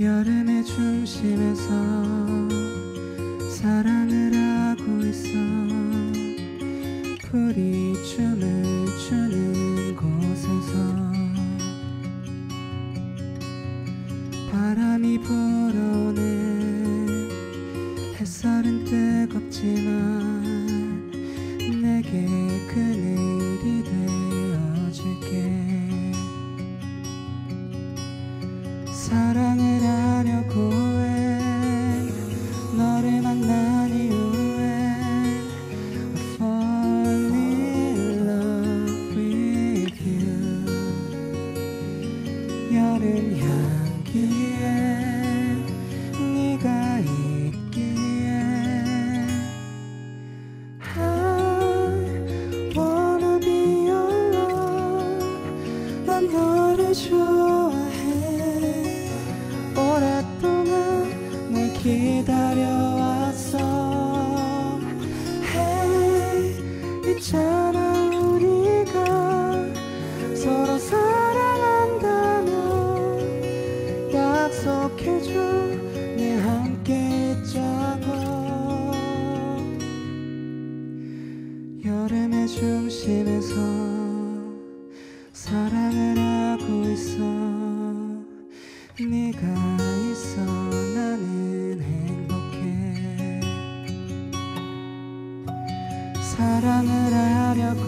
여름의 중심에서 사랑을 하고 있어. 불이 춤을 추는 곳에서 바람이 불어오네 햇살은 뜨겁지만 중심에서 사랑을 하고 있어. 네가 있어 나는 행복해. 사랑을 하려고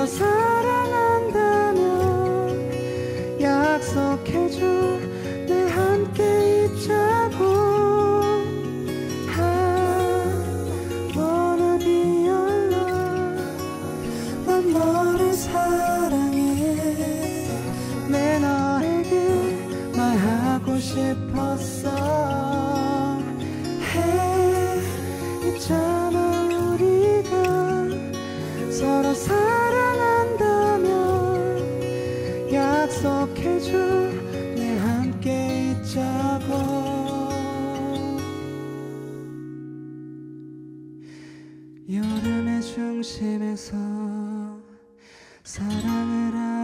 서로 사랑한다면 약속해줘. 늘 함께 있자고. I wanna be your 사랑해. 내 너에게 말하고 싶었어 약속해줘 내 함께 있자고. 여름의 중심에서 사랑을 하